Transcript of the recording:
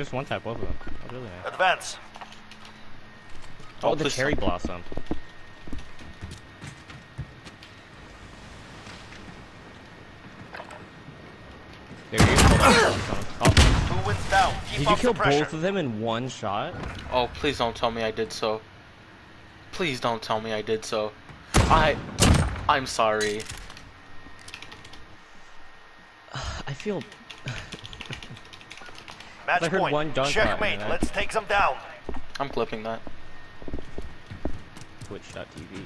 just one type, both of them. Oh, really. Advance. Oh, Oh, the cherry don't. blossom. There you go. Oh, Two wins down. Keep did you kill both of them in one shot? Oh, please don't tell me I did so. Please don't tell me I did so. I, I'm sorry. I feel. Match I heard point. one dunk Checkmate. Let's take them down. I'm clipping that. Twitch.tv.